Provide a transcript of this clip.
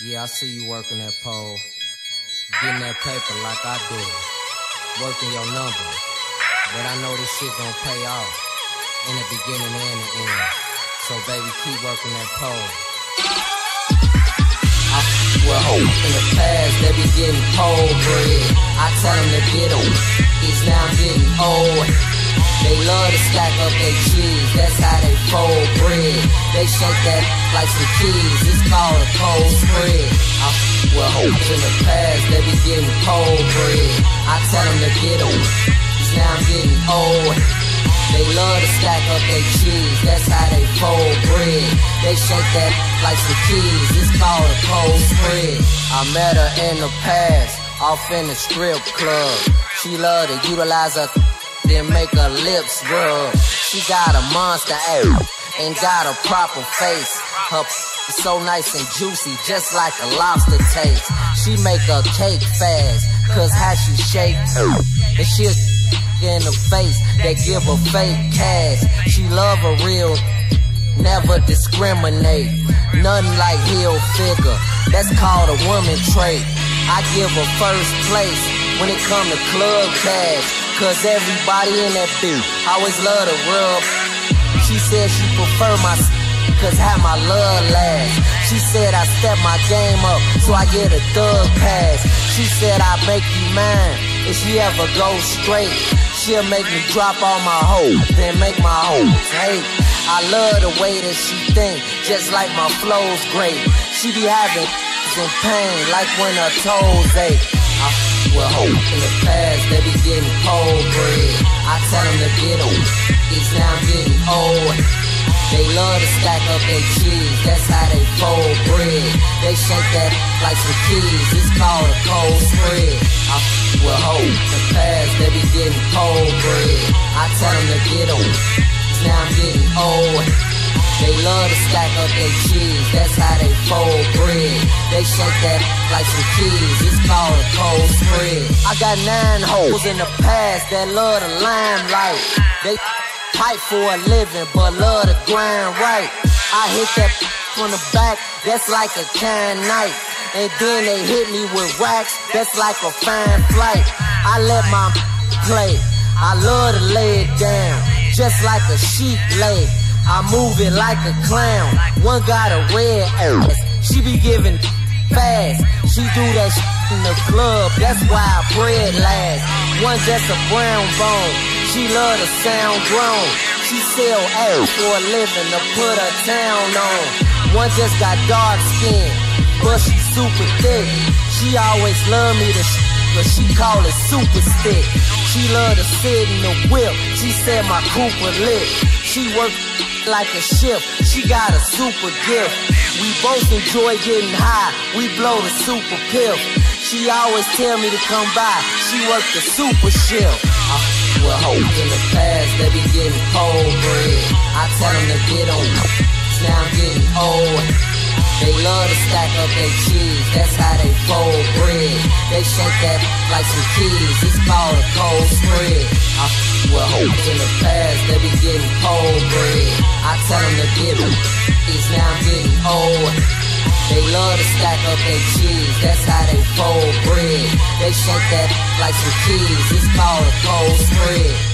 Yeah, I see you working that pole, getting that paper like I do, working your number. But I know this shit gon' pay off in the beginning and the end. So baby, keep working that pole. Well, in the past they be getting pole bread. I tell them to get them. It's now getting old. They love to stack up their cheese, that's how they fold bread. They shake that like some keys, it's called a cold spread. I well, hopes in the past, they be getting pole bread. I tell them to get them, cause now I'm getting old. They love to stack up their cheese, that's how they fold bread. They shake that like some keys, it's called a cold spread. I met her in the past, off in the strip club. She love to utilize her then make her lips rub. She got a monster ass and got a proper face. Her so nice and juicy, just like a lobster taste. She make a cake fast, cause how she shake. And she'll in the face that give her fake cash. She love a real, never discriminate. Nothing like heel figure, that's called a woman trait. I give her first place when it come to club cash. Cause everybody in that bitch always love to rub. She said she prefer my cause how my love last. She said I step my game up so I get a thug pass. She said I make you mine if she ever go straight. She'll make me drop all my hoes, then make my hoes hate. I love the way that she think, just like my flow's great. She be having in pain like when her toes ache. Well, hope in the past, they be getting pole bread. I tell them to get them. It's now getting old. They love to stack up their cheese, that's how they fold bread. They shake that like some keys, it's called a cold spread. I, well, hope in the past, they be getting pole bread. I tell them to get them. Now getting old. They love to stack up their cheese, that's how they fold bread. They shake that like some keys, it's called a cold spread. I got nine hoes oh. in the past that love the limelight. They pipe for a living, but love to grind right. I hit that from the back, that's like a kind knife. And then they hit me with racks, that's like a fine flight. I let my play, I love to lay it down, just like a sheep lay. I move it like a clown. One got a red ass. She be giving fast. She do that in the club. That's why I bread last. One just a brown bone. She love the sound grown. She sell ass for a living to put her town on. One just got dark skin, but she super thick. She always love me to she call it super stick. She love to sit in the whip. She said my Cooper lit. She work like a ship. She got a super gift. We both enjoy getting high. We blow the super pill. She always tell me to come by. She work the super shift. Uh, well, hope in the past they be getting pole bread. I tell them to get on. Now I'm getting old. They love to stack up their cheese. That's how they fold. They shake that like some keys. It's called a cold spread. Uh, well, hope in the past they be getting pole bread. I tell them to get them. It's now getting old. They love to stack up their cheese, that's how they fold bread. They shake that like some keys, it's called a cold spread.